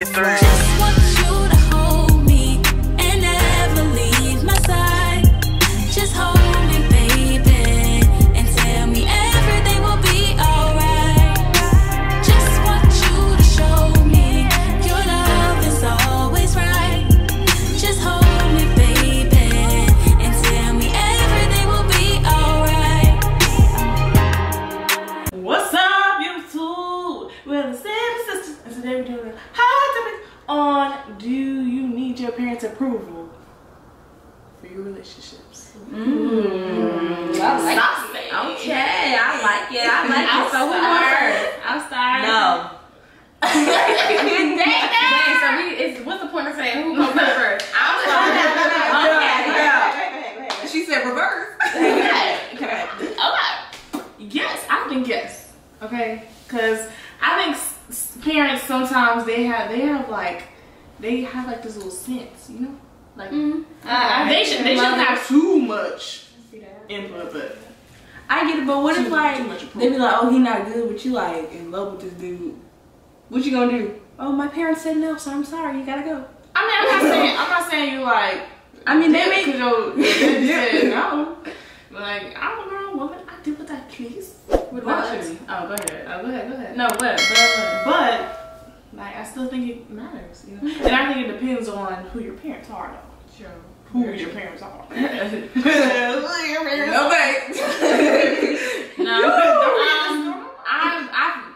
Just Okay, because I think s- s- parents sometimes they have they have like they have like this little sense, you know, like Mhm. I- I they should they should not have too much input, but I get it, but what Too- if like too much they be like, oh, he not good, but you like in love with this dude? What you gonna do? Oh, my parents said no, so I'm sorry. You gotta go. I mean I'm not saying I'm not saying you like I mean, they dip make 'cause your dad said no, like I'm a grown woman, I what I please. With my What? Oh, go ahead. Oh, go ahead, go ahead. No, what? But, but, But like I still think it matters, you know. And I think it depends on who your parents are though. Sure. Who your parents are. No thanks. No. um, I, I,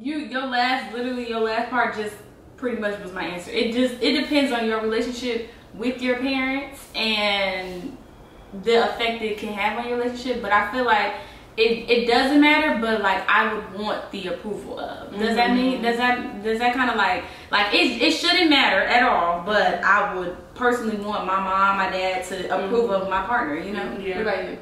you, your last, literally your last part just pretty much was my answer. It just, it depends on your relationship with your parents and the effect it can have on your relationship. But I feel like it, it doesn't matter, but like I would want the approval of. Does that mean, does that, does that kind of like, like it, it shouldn't matter at all, but I would personally want my mom, my dad to approve of my partner, you know? Yeah. What about you?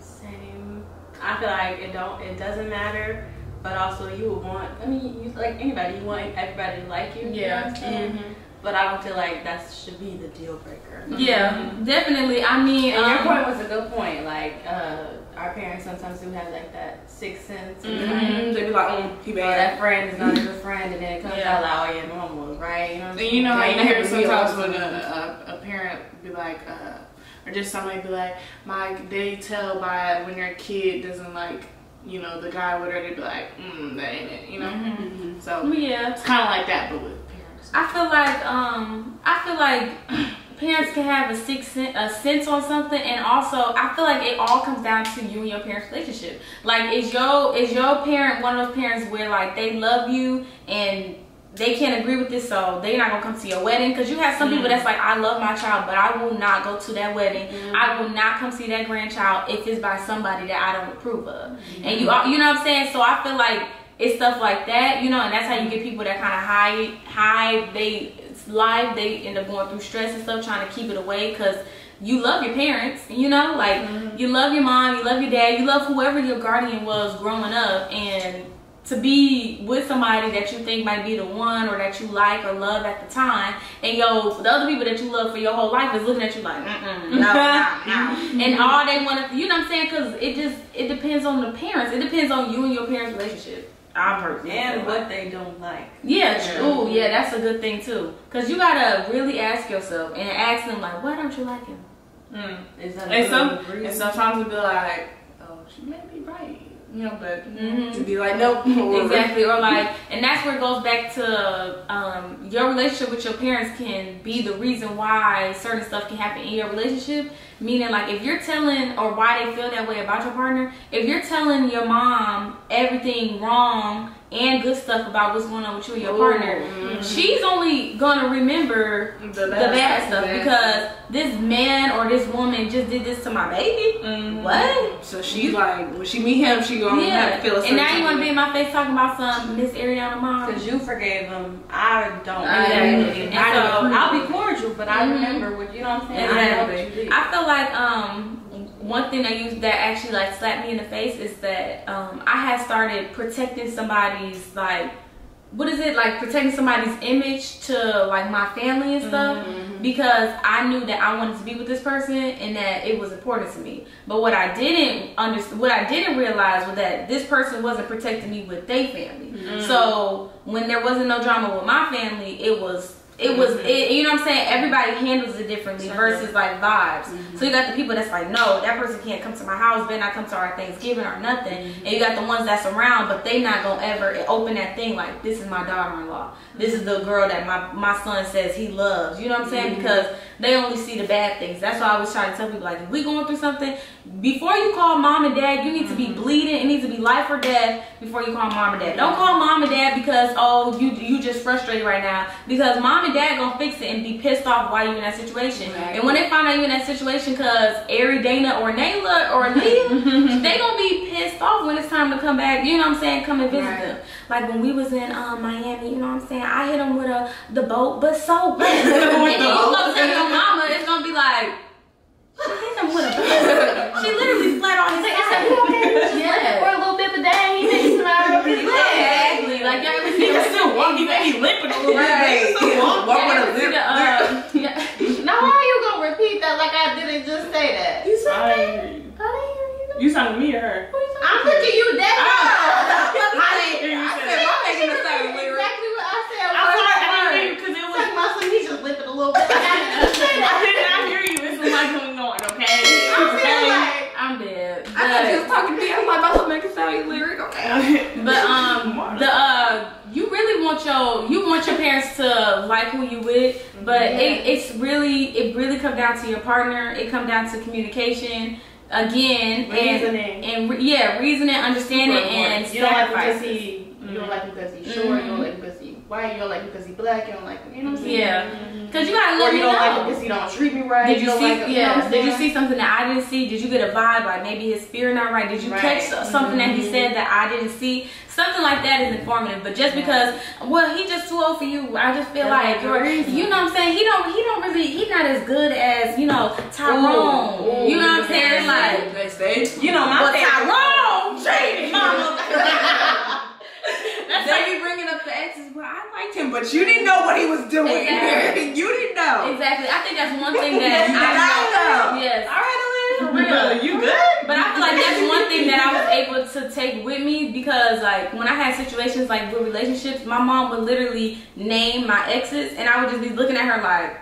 Same. I feel like it don't. It doesn't matter, but also you would want. I mean, you like anybody. You want everybody to like you. you know Yeah. what I'm saying? But I don't feel like that should be the deal breaker. Yeah, definitely. I mean, And your um, point was a good point. Like uh, our parents sometimes do have like that sixth sense. and Mm-hmm. Mhm. They be like, oh, he bad. that friend is not a good friend, and then it comes Yeah. out like, oh yeah, normal, right? You know. What And you know how you hear have to be sometimes when a, a, a parent be like, uh, or just somebody be like, my, they tell by when their kid doesn't like, you know, the guy with her, they be like, mm, that ain't it, you know? Mm-hmm. So yeah, it's kind of like that, but with parents. I feel like um, I feel like parents can have a sixth sen- a sense on something, and also I feel like it all comes down to you and your parents' relationship. Like, is your is your parent one of those parents where like they love you and they can't agree with this, so they're not gonna come to your wedding. Cause you have some people mm-hmm. that's like, I love my child, but I will not go to that wedding. Mm-hmm. I will not come see that grandchild if it's by somebody that I don't approve of. Mm-hmm. And you, uh, you know what I'm saying? So I feel like it's stuff like that, you know, and that's how you get people that kind of hide, hide they life. They end up going through stress and stuff, trying to keep it away because you love your parents, you know, like mm-hmm. you love your mom, you love your dad, you love whoever your guardian was growing up, and to be with somebody that you think might be the one or that you like or love at the time, and yo, the other people that you love for your whole life is looking at you like, no, no, no. and all they want to, you know what I'm saying? Because it just it depends on the parents. It depends on you and your parents' relationship. I personally feel And what they don't like. Yeah, true. Yeah, that's a good thing too. Cause you gotta really ask yourself and ask them like, why don't you like him? Mm. Is that And, some, and sometimes it'll be like, oh, she may be right, you know, but Mhm. to be like, nope. or- Exactly. Or like, and that's where it goes back to um, your relationship with your parents can be the reason why certain stuff can happen in your relationship. Meaning, like, if you're telling or why they feel that way about your partner, if you're telling your mom everything wrong and good stuff about what's going on with you and your partner, she's only gonna remember The the bad bad stuff, yeah. because this man or this woman just did this to my baby. Mm-hmm. What? So she's like, when she meet him, she gonna have to feel a And now you want to be in my face talking about some Miss Ariana mom. Because you forgave him, I don't. Exactly. And And so- so I'll be cordial, but I Mhm. remember what you know what I'm saying. I know what you Exactly. did. I feel like um one thing that you that actually like slapped me in the face is that um I had started protecting somebody's like what is it like protecting somebody's image to like my family and stuff Mm-hmm. because I knew that I wanted to be with this person and that it was important to me. But what I didn't understand, what I didn't realize was that this person wasn't protecting me with their family. Mm-hmm. So when there wasn't no drama with my family, it was. It was, it, you know what I'm saying? Everybody handles it differently versus like vibes. Mm-hmm. So you got the people that's like, no, that person can't come to my house, better not come to our Thanksgiving or nothing. Mm-hmm. And you got the ones that's around, but they not gonna ever open that thing like, this is my daughter-in-law. This is the girl that my, my son says he loves. You know what I'm saying? Because they only see the bad things. That's why I was trying to tell people like, if we going through something, before you call mom and dad, you need to be bleeding. It needs to be life or death before you call mom and dad. Don't call mom and dad because oh you you just frustrated right now. Because mom and dad gonna fix it and be pissed off why you in that situation. Right. And when they find out you in that situation because Ari, Dana, or Nayla or Leah, they gonna be pissed off when it's time to come back. You know what I'm saying? Come and visit Right. them. Like when we was in um, Miami, you know what I'm saying? I hit them with a the boat, but so what? and then you the boat. go tell your mama, it's gonna be like. She hit him with a boat. She literally flat on his side. Yeah. Or a little bit, but dang, he made some out of it. Exactly. Like y'all ever see He was still walking, he may limping a little bit. but he still walking. Walk with a y'all ever see limp. the, uh, yeah. Now, why are you gonna repeat that like I didn't just say that? You said You sounded me or her? I'm thinking you dead. I didn't hear you I say said, that. I'm making the same lyric. Exactly what I said. I'm sorry, I didn't word hear you for because it word. was. Talking about just limping a little bit. I didn't just say I that. not hear you. It's like going on, okay? I'm Okay. like, I'm dead. I thought you was talking to me. I was like, about to make a sound lyric. Okay. but um, the uh, you really want your you want your parents to like who you with, but it, it's really it really come down to your partner. It come down to communication again, Reasoning. and and re- yeah, reasoning, understanding, and you don't like because he, you don't like because he's short, you don't like him because he white, you don't like him because he black, you don't like him, you know what I'm saying? Yeah, mm-hmm. because you gotta let Or you don't know. like him because he don't treat me right. Did you, don't see? like him, you know yeah. Did you see something that I didn't see? Did you get a vibe like maybe his spirit not right? Did you Right. catch something that he mm-hmm. said that I didn't see? Something like that is informative. But just because, well, he just too old for you, I just feel Yeah, like you're, you know what I'm saying? He don't, he don't really, he not as good as you know Tyrone. Ooh, ooh, you know what I'm saying? Like. You know, my favorite- Tyrone, Jade. That's they be bringing up the exes. Well, I liked him, but you didn't know what he was doing. Exactly. you didn't know. Exactly. I think that's one thing that You I did not know. Yes. All right, For Aaliyah. real. You good? But I feel like that's one thing that I was able to take with me because like when I had situations like with relationships, my mom would literally name my exes and I would just be looking at her like,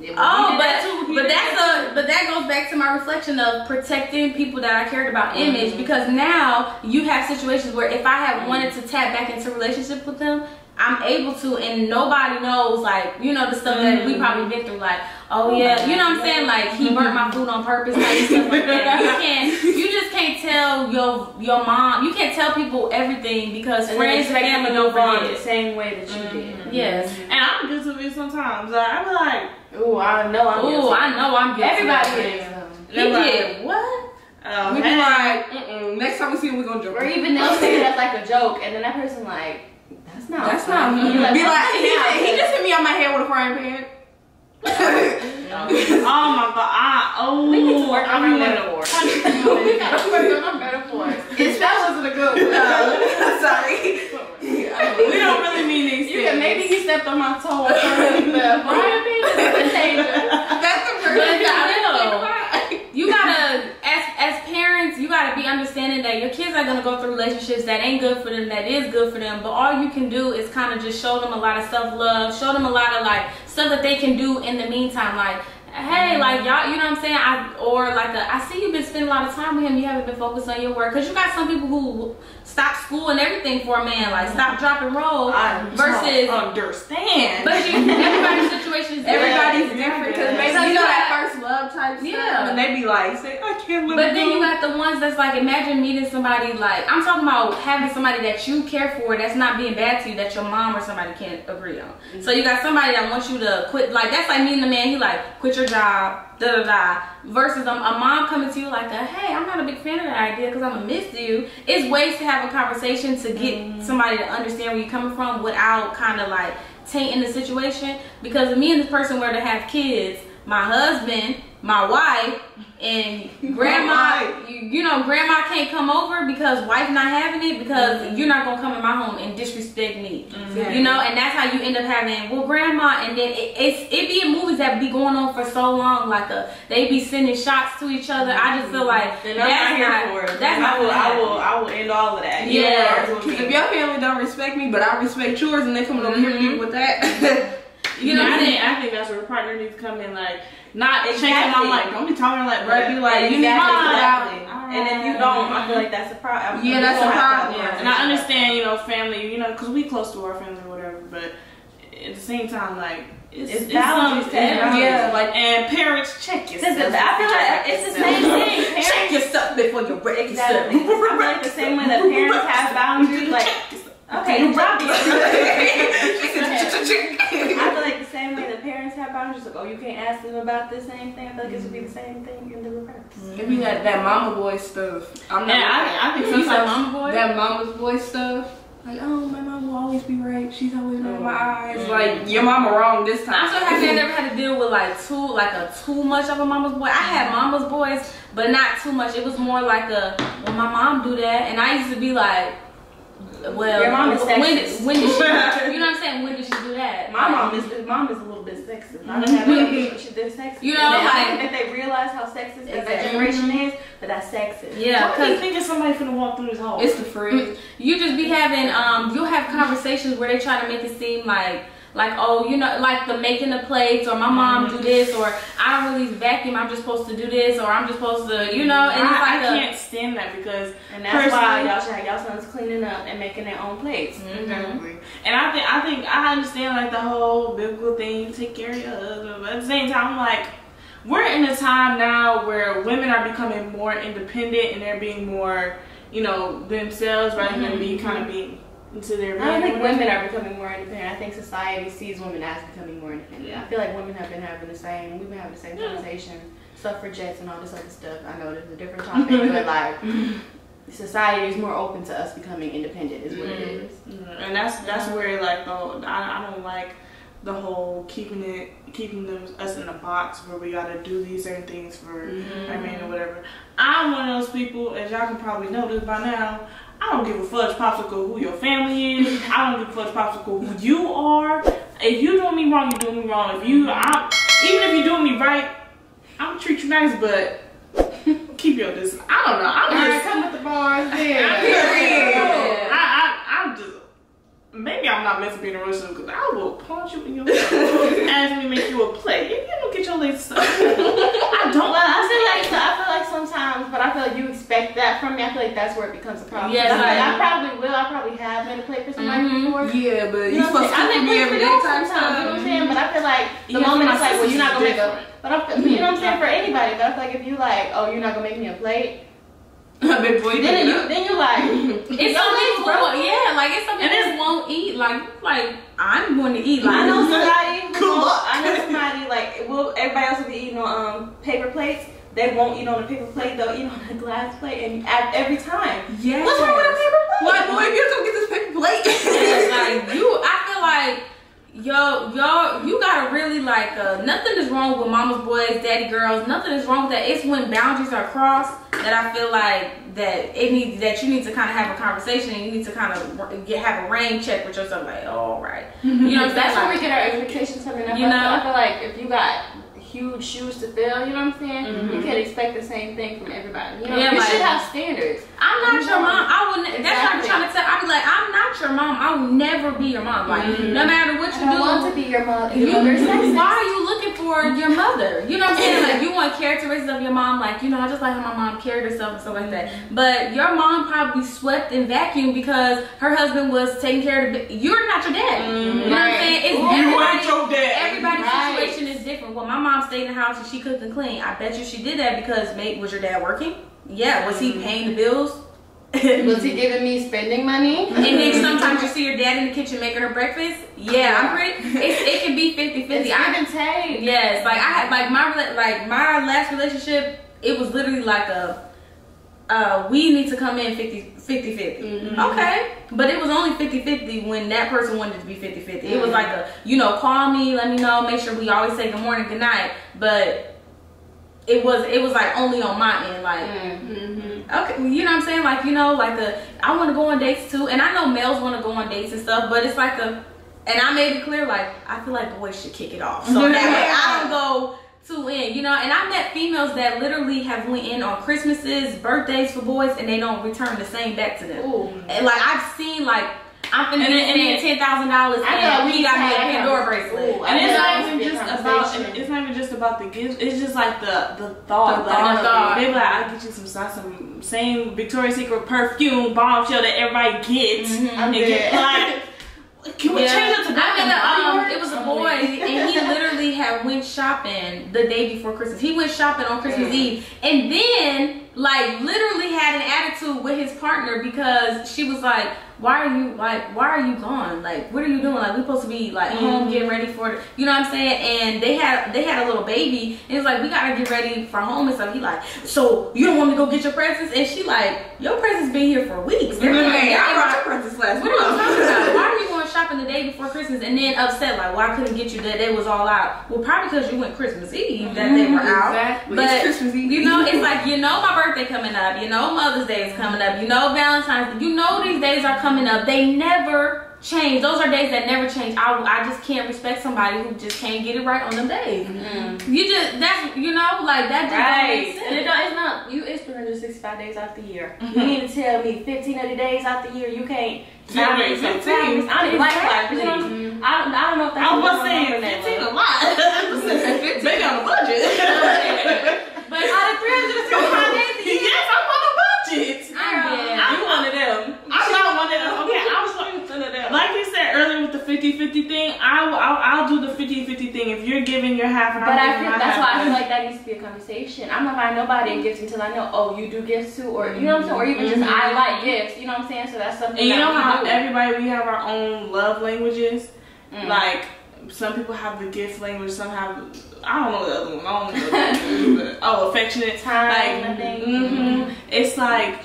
Yeah, oh, but too. But that's that a but that goes back to my reflection of protecting people that I cared about Mm-hmm. image because now you have situations where if I had wanted to tap back into relationship with them. I'm able to, and nobody knows, like, you know, the stuff that Mm-hmm. we probably been through, like, oh yeah, you know what I'm saying? Like, he burnt my food on purpose, like, stuff like that. You can't, you just can't tell your your mom, you can't tell people everything because And friends and expect him family move on the same way that you did. Yes. And I'm guilty of it sometimes. Like, I'm like, Ooh, I know I'm Ooh. I know I'm guilty. Everybody of it. is. He They're like- did what? oh, We be like, mm-mm. next time we see him, we're gonna joke. Or even they'll say that's like a joke, and then that person like, that's not. That's not funny. me. You're Be like, "What's he, he just hit me on my head with a frying pan. Oh my god. I, oh, We need to work on I'm our like- metaphors. we gotta work on our metaphors. It's, that wasn't a good one. Sorry. We don't really mean these You things. can, maybe you stepped on my toe or Brian P. a contagious. That's the first thing for I real, you gotta, as as parents, you gotta be understanding that your kids are gonna go through relationships that ain't good for them, that is good for them. But all you can do is kind of just show them a lot of self love, show them a lot of like stuff that they can do in the meantime, like. Hey, mm. like y'all, you know what I'm saying? I or like a, I see you've been spending a lot of time with him. You haven't been focused on your work because you got some people who stop school and everything for a man, like stop, drop, and roll. I versus, understand. but you, everybody's situation is different. Everybody's different because maybe So you know got- that first love type Yeah. stuff. and they be like, say, I can't live But then you got the ones that's like, imagine meeting somebody like, I'm talking about having somebody that you care for that's not being bad to you that your mom or somebody can't agree on. So you got somebody that wants you to quit, like, that's like meeting the man, he like, quit your job, da da da. Versus um, a mom coming to you like, a, hey, I'm not a big fan of that idea because I'm gonna miss you. It's ways to have a conversation to get somebody to understand where you're coming from without kind of like tainting the situation. Because if me and this person were to have kids, my husband, my wife, and grandma. You, you know, grandma can't come over because wife not having it because you're not gonna come in my home and disrespect me. You know, and that's how you end up having well, grandma, and then it, it's it be in movies that be going on for so long, like a they be sending shots to each other. I just feel like Then I'm that's not not for it. that's I not will, I will. I will end all of that. Yeah. Yours will Because if your family don't respect me, but I respect yours, and they coming over here to me mm-hmm. with that. You know Yeah, what I I'm saying? think I think that's where a partner needs to come in, like not Exactly. shaking on like don't be talking like bro, be like you need exactly, mine. exactly. Alright. And if you don't, I feel like that's a problem. Yeah, that's a problem. Yeah, and I understand, you know, family, you know, because we close to our family or whatever, but at the same time, like, it's, It's it's, boundaries to yeah, like, and parents, check yourself. Listen, I feel like it's the same thing. Check Parents, yourself before you wreck exactly. I feel like the same way that parents have boundaries, like okay, you drop I feel like the same way the parents have boundaries, like oh, you can't ask them about this same thing. I feel like it should be the same thing in the reverse. It be that, that mama boy stuff. I'm not. And I, I think You said sometimes, mama boy? that mama's boy stuff. Like, oh, my mom will always be right. She's always right in my oh. eyes. Mm-hmm. Like, your mama wrong this time. I'm so happy I never had to deal with like too like a too much of a mama's boy. I had mama's boys, but not too much. It was more like a well, my mom do that, and I used to be like, well, Your mom is when, sexist. when did she? You know what I'm saying? When did she do that? My Like, mom is mom is a little bit sexist. I don't have any they're sexist. You know, And I like- don't think that they realize how sexist that, generation is, but that's sexist. Yeah, do you because think somebody finna walk through this hall? It's the fridge. you just be having um, you'll have conversations where they try to make it seem like. Like oh you know like the making the plates or my mom do this or I don't really vacuum I'm just supposed to do this or I'm just supposed to you know and it's I, like I a, can't stand that because And that's why y'all should have y'all sons cleaning up and making their own plates. Mhm. Exactly. And I think I think I understand like the whole biblical thing, take care of your husband, but at the same time, I'm like, we're in a time now where women are becoming more independent and they're being more, you know, themselves rather than be kind of being into their. I don't think women are becoming more independent. I think society sees women as becoming more independent. I feel like women have been having the same, we've been having the same conversation, suffragettes and all this other stuff. I know this is a different topic, but like society is more open to us becoming independent, is what it is. Mhm. And that's that's where like the I, I don't like the whole keeping it keeping them us in a box where we gotta do these certain things for our man or whatever. I'm one of those people, as y'all can probably notice by now. I don't give a fudge popsicle who your family is. I don't give a fudge popsicle who you are. If you doing me wrong, you doing me wrong. If you, I'm, even if you doing me right, I'm gonna treat you nice, but keep your distance. I don't know. I'm just come with the bars I'm there. I, I, I'm just. Maybe I'm not meant to be in a relationship because I will punch you in your face. Ask me make you a play. If you don't get your legs up, I don't. Well, I feel like I feel like sometimes, but I feel like you expect that from me. I feel like that's where it becomes a problem. Yes, I, feel like I- I probably will. I probably have made a plate for somebody Mhm. before. Yeah, but You you know what I'm supposed to saying? I cook make for me every for y'all sometimes. You know what I'm saying? But I feel like the Yeah, moment my it's like, well, you're not gonna make. sister's But I feel, you know what I'm saying for anybody. But I feel like if you like, oh, you're not gonna make me a plate. Big boy, Then you, then you like, It's Your some legs people, broke. won't- yeah, like it's some And people who won't eat. Like, like I'm going to eat. Like, I know somebody. Who Good won't- luck. I know somebody like will everybody else will be eating on um paper plates. They won't eat on a paper plate. They'll eat on a glass plate, and at, every time. Yeah. What's wrong with a paper plate? Like, boy, you go get this paper plate. Like you, I feel like yo, y'all, you gotta really like. Uh, nothing is wrong with mama's boys, daddy girls. Nothing is wrong with that. It's when boundaries are crossed that I feel like that it needs that you need to kind of have a conversation and you need to kind of get have a rain check with yourself. Like, all right, you know, That's saying? where we get our expectations. And I You know? I feel like if you got huge shoes to fill, you know what I'm saying? Mhm. You can't expect the same thing from everybody. You know, Yeah, you like- should have standards. I'm not your mom. I wouldn't. That's what I'm trying to tell. I be like, I'm not your mom. I will never be your mom. Like, no matter what you I do. want to be your mother. You, Your mother's sexist. why are you your mother? You know what I'm saying? Like you want characteristics of your mom, like you know, I just like how my mom carried herself and stuff like that. But your mom probably swept and vacuumed because her husband was taking care of the. You're not your dad. You know what I'm saying? It's You ain't your dad. Everybody's Right. situation is different. Well, my mom stayed in the house and she cooked and cleaned. I bet you she did that because maybe was your dad working? Yeah. Was he mm-hmm. paying the bills? Was he giving me spending money? And then sometimes you see your dad in the kitchen making her breakfast. Yeah, I'm pretty. It, it can be 50 It's 50. give I and take. Yes, like I had like my like my last relationship. It was literally like a uh, we need to come in 50 50 50. Mm-hmm. Okay. But it was only 50 50 when that person wanted to be 50 50. It Mm-hmm. was like a, you know, call me, let me know, make sure we always say good morning, good night. But it was it was like only on my end, like Mm-hmm. Okay, you know what I'm saying? Like, you know, like a, I want to go on dates too, and I know males want to go on dates and stuff, but it's like a, and I made it clear, like, I feel like boys should kick it off. So that way I don't go too in, you know, and I met females that literally have went in on Christmases, birthdays for boys, and they don't return the same back to them. Ooh. And like, I've seen, like, I'm finna And be then- and spending $10,000 I thought and we he got me a Pandora bracelet. Ooh, And it's not even just about it's not even just about the gifts. It's just like the the thought. The like, thought. thought. They be like, I get you some some same Victoria's Secret perfume bombshell that everybody gets. Mhm. I'm And get, like, can we Yeah. change it to I mean, that? um, it was a boy, and he literally had went shopping the day before Christmas. He went shopping on Christmas Eve, and then like literally had an attitude with his partner because she was like, "Why are you like? Why are you gone? Like, what are you doing? Like, we're supposed to be like home, mm-hmm. getting ready for it. You know what I'm saying?" And they had they had a little baby, and it's like we gotta get ready for home and stuff. He like, "So you don't want me to go get your presents?" And she like, "Your presents been here for weeks." Hey, mm-hmm. I brought your presents last What are you talking about? month. Why are you going shopping the day before Christmas and then upset like why I couldn't get you that they was all out? Well, probably because you went Christmas Eve that they were out. Exactly. But It's Christmas Eve. you know, it's like you know my birthday coming up, you know Mother's Day is coming up, you know Valentine's, you know these days are coming up. They never change. Those are days that never change. I, I just can't respect somebody who just can't get it right on them days. Mm-hmm. You just that's you know like that just don't Right. And it don't, it's not, you, it's 365 days out the year. You mm-hmm. need to tell me 15 of the days out the year you can't. Yeah, celebrate right, some 15. I don't like life. You know, Exactly. I, don't, I don't know if that's I was what's saying going on in that 15 a way. lot. Maybe on a budget. But out of 365 days a year, yes, I'm on a budget. I'm dead. I'm one of them. I'm not one of them. Okay, I was like, like you said earlier with the 50-50 thing, I will, I'll, I'll do the 50-50 thing. If you're giving your half and But I'm I giving feel my that's half. why I feel like that needs to be a conversation. I'm not buying nobody a gift until I know, oh, you do gifts too, or you know what I'm saying, or even just I like gifts. You know what I'm saying? So that's something. And you that know we how do. everybody we have our own love languages. Mm. Like some people have the gift language, some have I don't know the other one. I don't know. The other one, but- oh, affectionate Time, Like, I think. hmm It's like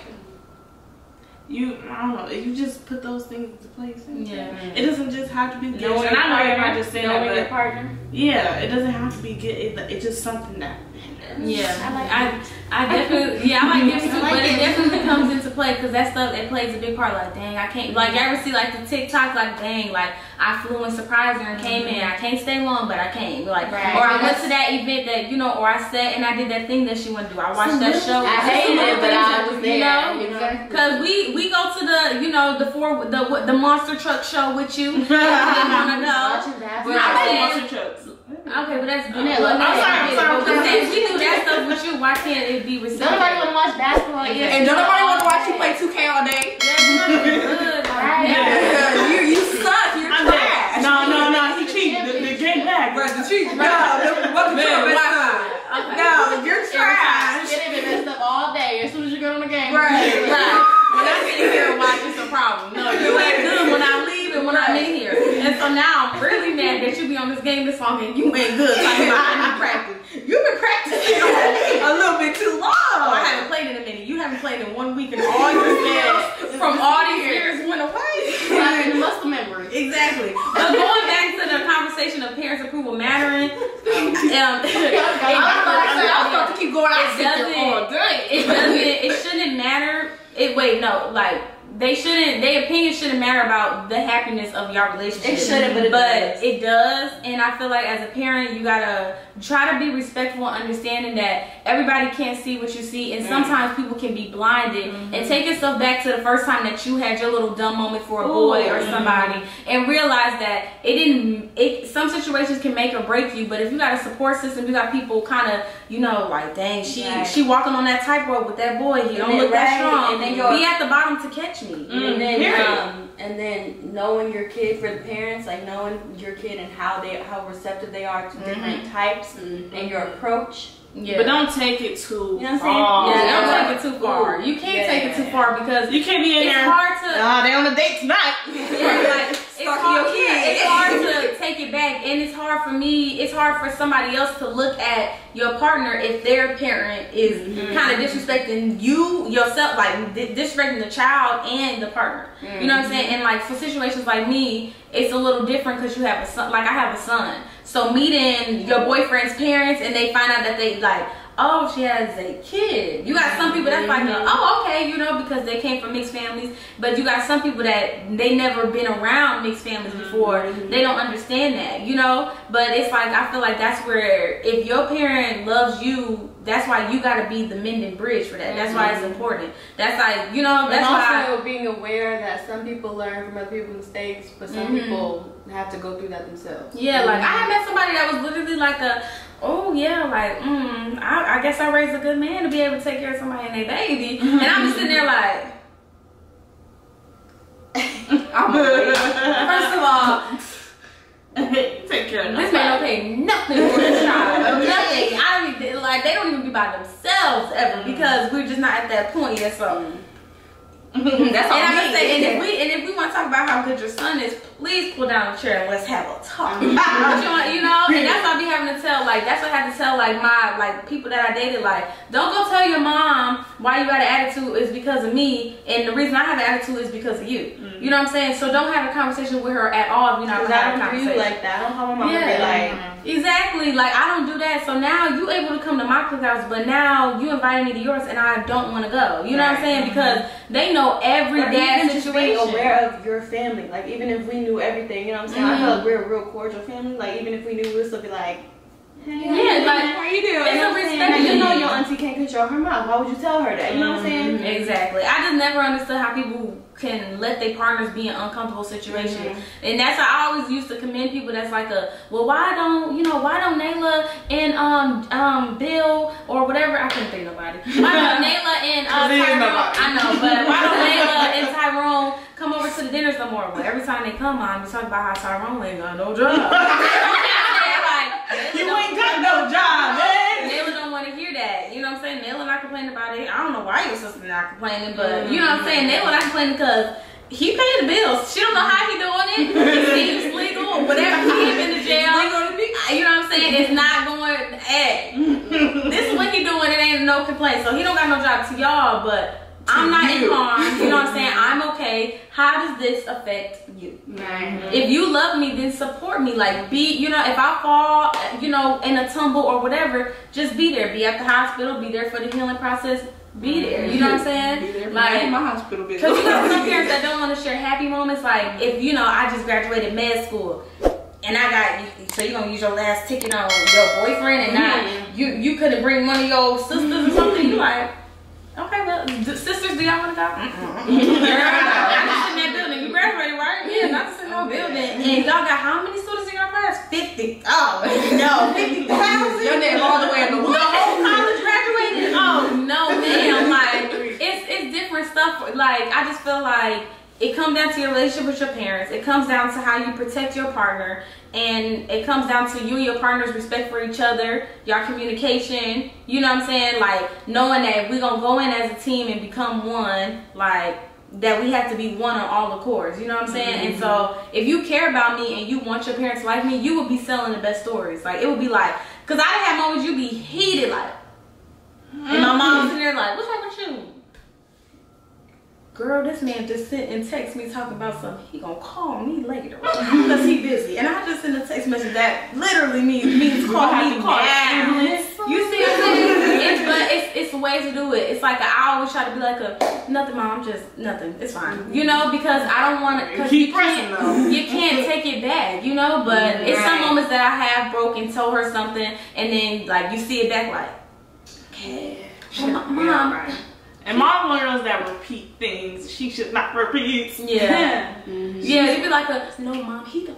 you. I don't know. You just put those things into place. Yeah. It doesn't just have to be gifts. Knowing And I know your everybody partner, just saying knowing your that, partner. but yeah, it doesn't have to be good. It, it's just something that. Yeah, I like I, I definitely, yeah, I might gifts too, I like but it definitely comes into play because that stuff it plays a big part. Like, dang, I can't. Like, you ever see like the TikTok? Like, dang, like I flew and surprised her and came in. Mm-hmm. I can't stay long, but I came. Like, Right. or I went to that event that you know, or I sat and I did that thing that she wanted to do. I watched that show. I hated it, but I was there. You know, You know? Cause we we go to the you know the four the the monster truck show with you. I wanna go. Watching I like monster trucks. Okay, but that's good. look, I'm sorry, I'm sorry, But we said we do that stuff with you. Why can't it be Don't nobody reciprocated? want to watch basketball. Yeah. And don't nobody want to watch you play 2K all day. That's not good. Right. Yeah. you you suck. You're I'm dead. trash. No, no, no. He cheated. The, the back. Bro, the cheat. No, welcome to Man, best Wi-Fi. time. No, you're trash. It ain't been messed up all day. As soon as you get on the game. Right, Right. When I sit here and watch, it's a problem. No, you ain't good when I leave and when I'm in here. And so now I'm really mad that you be on this game this long and you ain't good. About I practice. You've been practicing a little bit too long. Oh, I haven't played in a minute. You haven't played in one week and all your skills from all these years went away. Like the muscle memory. Exactly. But going back to the conversation of parents' approval mattering, um, I was about to keep going it doesn't. It doesn't. It shouldn't matter. It wait no like they shouldn't. Their opinion shouldn't matter about the happiness of your relationship. It shouldn't, but it does. it does. And I feel like as a parent, you gotta try to be respectful, and understanding that everybody can't see what you see, and mm. sometimes people can be blinded. And mm-hmm. take yourself back to the first time that you had your little dumb moment for a boy or somebody, and realize that it didn't. It some situations can make or break you, but if you got a support system, you got people kind of you know like dang she Right. she walking on that tightrope with that boy. He don't look that strong. and then be at the bottom to catch me. and mm, then um, period. um, and then knowing your kid for the parents, like knowing your kid and how they how receptive they are to different mm-hmm. types mm-hmm. and your approach. Yeah. But don't take it too You know what I'm far. Yeah, Yeah. don't take it too far. You can't Yeah. take it too far because You can't be in it's there. hard to. Ah, they on a date tonight. Like, it's hard, yeah, it's hard to take it back, and it's hard for me. It's hard for somebody else to look at your partner if their parent is kind of disrespecting you yourself, like di- disrespecting the child and the partner. You know what I'm saying? And like for situations like me, it's a little different because you have a son. Like I have a son, so meeting your boyfriend's parents and they find out that they like. Oh, she has a kid. You got some people that's like, oh, okay, you know, because they came from mixed families. But you got some people that they never been around mixed families before. They don't understand that, you know. But it's like I feel like that's where if your parent loves you, that's why you got to be the mending bridge for that. That's why it's important. That's like you know. That's and why. also being aware that some people learn from other people's mistakes, but some Mhm. people have to go through that themselves. Yeah, like I had met somebody that was literally like a, oh yeah, like, mm, I, I guess I raised a good man to be able to take care of somebody and their baby. And I'm just sitting there like, first of all, Take care of this man don't pay nothing for this child. nothing. I don't even, like, they don't even be by themselves ever because we're just not at that point yet. So, That's all and I'm me. gonna say, and if we and if we want to talk about how good your son is, please pull down a chair and let's have a talk. But you, want- you know, and that's what I be having to tell. Like that's what I had to tell like my like people that I dated. Like, don't go tell your mom why you got an attitude is because of me, and the reason I have an attitude is because of you. Mm. You know what I'm saying? So don't have a conversation with her at all if you're not Because gonna I have a don't do you conversation. like that. I don't call my mom Yeah. and be like, mm-hmm. Exactly. Like I don't do that. So now you able to come to my cookouts, but now you invited me to yours, and I don't want to go. You know what I'm saying? Mm-hmm. Because they know every Or dad even just being situation. aware of your family. Like even if we knew everything, you know what I'm saying? I feel like we're a real cordial family. Like even if we knew, we'd still be like, hey, Yeah, like How you doing? it's you know a what I'm saying? respect. Like, you know your auntie can't control her mouth. Why would you tell her that? You know what I'm saying? Exactly. I just never understood how people can let their partners be in uncomfortable situations. And that's how I always used to commend people that's like a well why don't you know why don't Nayla and um um Bill or whatever I can't think of nobody. Why don't Nayla and uh, Tyrone. I know, but why don't Nayla and Tyrone come over to the dinners no more? Well every time they come on we talk about how Tyrone ain't got no job. like, You ain't got no job, man. Nayla don't want to hear that. You know what I'm saying? Nayla not complaining about it. I don't know why your sister not complaining, but mm-hmm. you know what I'm saying? Nayla not complaining because he paid the bills. She don't know how he doing it. He seems legal. Whatever he ain't been to jail. You know what I'm saying? It's not going. Hey, this is what he doing. It ain't no complaint. So he don't got no job to y'all, but. I'm not in harm. You know what I'm saying? I'm okay. How does this affect you? If you love me, then support me. Like be, you know, if I fall, you know, in a tumble or whatever, just be there. Be at the hospital. Be there for the healing process. Be there. You know what I'm saying? Be there for Like, my hospital bill. because you know some parents that don't want to share happy moments. Like if you know, I just graduated med school. And I got so you gonna use your last ticket on your boyfriend, and not you. You couldn't bring one of your sisters or something. You like, okay, well, d- sisters, do y'all want to go? Girl, I just in that building. You graduated, right? Yeah, not just in no building. And y'all got how many students in your class? Fifty. Oh no, fifty thousand. Your name all the way in the whole college graduated? Oh no, ma'am. Like it's it's different stuff. Like I just feel like it comes down to your relationship with your parents. It comes down to how you protect your partner, and it comes down to you and your partner's respect for each other, your communication. You know what I'm saying? Like knowing that we're gonna go in as a team and become one. Like that we have to be one on all accords. You know what I'm saying? And so if you care about me and you want your parents to like me, you will be selling the best stories. Like it would be like, cause I had moments you be heated like, and my mom's in there like, what's wrong with you? Girl, this man just sent and text me talking about something. He gonna call me later because he busy. And I just sent a text message that literally means means call have me to call now. You see what I'm saying? It's, but it's it's a way to do it. It's like a, I always try to be like a nothing, mom. Just nothing. It's fine. You know, because I don't want to. Keep you pressing, can't, though. You can't take it back. You know, but it's some moments that I have broken, told her something, and then like you see it back like, okay, mom, mom. And mom learns that repeat things she should not repeat. Yeah. Yeah, you'd be like a no mom, he don't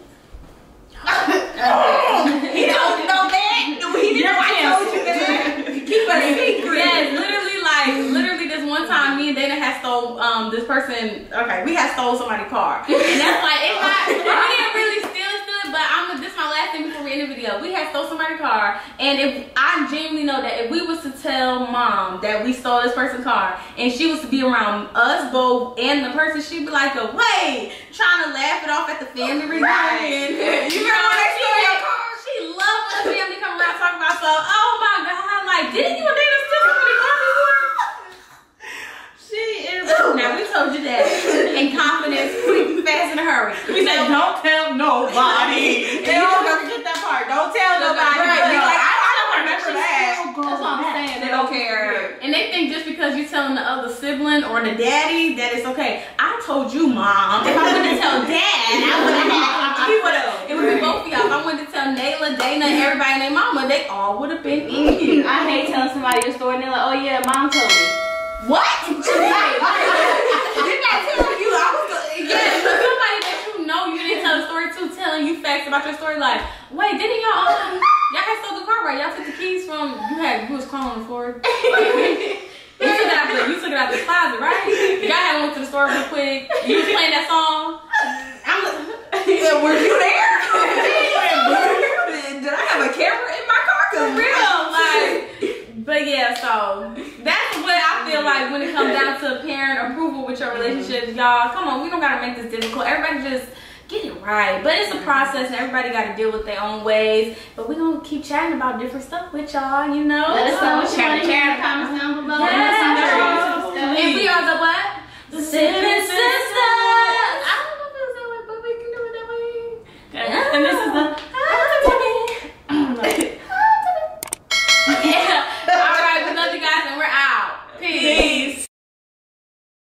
he don't know that. He didn't know I told you that. Keep a secret. Yes, literally like literally this one time me and Dana had stole um this person okay, we had stole somebody's car. And that's like it's not we didn't really steal but I'm this is my last thing before we end the video. We had stole somebody's car, and if I genuinely know that if we was to tell mom that we stole this person's car, and she was to be around us both and the person, she'd be like, wait, trying to laugh it off at the family right. reunion. you know what she your car? She loves the family coming around talking about so. Oh my god! Like, didn't you think this somebody's car before? She is. Now we told you that in confidence, quick, fast, and a hurry. We said, don't. I because you're telling the other sibling or the daddy that it's okay. I told you, mom. If I wanted to tell dad, I would have. He would have. It would be both of y'all. If I wanted to tell Nayla, Dana, everybody and their mama, they all would have been in here. I hate telling somebody your story and they're like, oh yeah, mom told me. What? Didn't I tell you? I was yeah, somebody that you know you didn't tell the story to telling you facts about your story. Like, wait, didn't y'all y'all had stole the car right? Y'all took the keys from you had you was calling on the floor. You took it out the you took it out the closet, right? Y'all had went to the store real quick. You was playing that song. I'm Yeah, were you there? Did I have a camera in my car? for real, like. But yeah, so that's what I feel like when it comes down to parent approval with your relationships, y'all. Come on, we don't gotta make this difficult. Everybody just get it right. But it's a mm-hmm. process and everybody got to deal with their own ways. But we're going to keep chatting about different stuff with y'all, you know. Let us know what you want to hear in the comments down below. Yes. And we are the what? The Sippin' Sisters. I don't know if it was that way, but we can do it that way. Okay. And this is the... Ah.